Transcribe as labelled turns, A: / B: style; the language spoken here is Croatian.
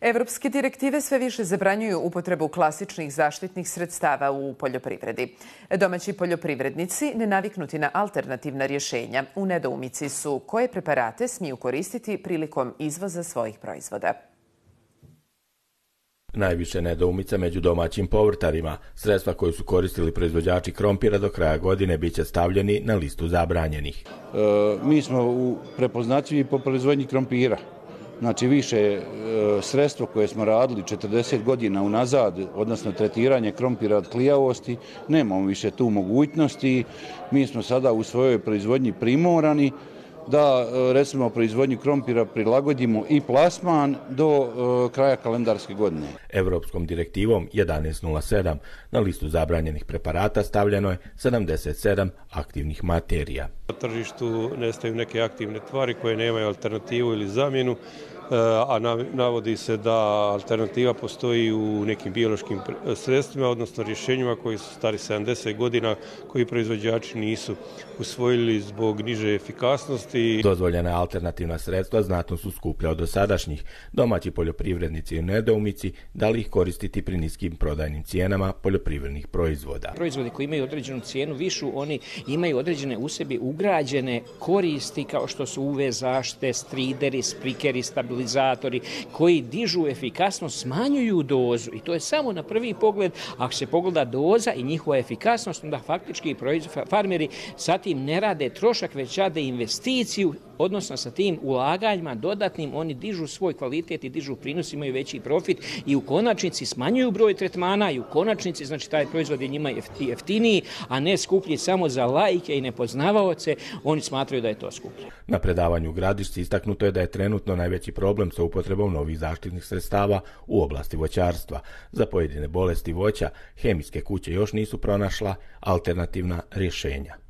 A: Evropske direktive sve više zabranjuju upotrebu klasičnih zaštitnih sredstava u poljoprivredi. Domaći poljoprivrednici, nenaviknuti na alternativna rješenja, u nedoumici su koje preparate smiju koristiti prilikom izvoza svojih proizvoda.
B: Najviše nedoumica među domaćim povrtarima. Sredstva koje su koristili proizvođači krompira do kraja godine bit će stavljeni na listu zabranjenih.
C: E, mi smo u prepoznatljivi po proizvodnji krompira. Znači više e, sredstvo koje smo radili 40 godina unazad, odnosno tretiranje krompira od klijavosti, nemamo više tu mogućnosti. Mi smo sada u svojoj proizvodnji primorani da e, recimo proizvodnju krompira prilagodimo i plasman do e, kraja kalendarske godine.
B: Evropskom direktivom 1107 na listu zabranjenih preparata stavljeno je 77 aktivnih materija.
D: Na tržištu nestaju neke aktivne tvari koje nemaju alternativu ili zamjenu a navodi se da alternativa postoji u nekim biološkim sredstvima, odnosno rješenjima koji su stari 70 godina, koji proizvođači nisu usvojili zbog niže efikasnosti.
B: Dozvoljena alternativna sredstva znatno su skuplja od dosadašnjih. Domaći poljoprivrednici i nedoumici da li ih koristiti pri niskim prodajnim cijenama poljoprivrednih proizvoda.
E: Proizvodi koji imaju određenu cijenu višu, oni imaju određene u sebi ugrađene koristi kao što su UV zaštite, strideri, sprikeri, stabilizatori stabilizatori koji dižu efikasnost, smanjuju dozu. I to je samo na prvi pogled, ako se pogleda doza i njihova efikasnost, onda faktički farmeri sa tim ne rade trošak, već rade investiciju, odnosno sa tim ulaganjima dodatnim oni dižu svoj kvalitet i dižu prinos, imaju veći profit i u konačnici smanjuju broj tretmana i u konačnici, znači taj proizvod je njima jeftiniji, a ne skuplji samo za lajke i nepoznavaoce, oni smatraju da je to skuplje.
B: Na predavanju u gradišci istaknuto je da je trenutno najveći problem sa upotrebom novih zaštitnih sredstava u oblasti voćarstva. Za pojedine bolesti voća, hemijske kuće još nisu pronašla alternativna rješenja.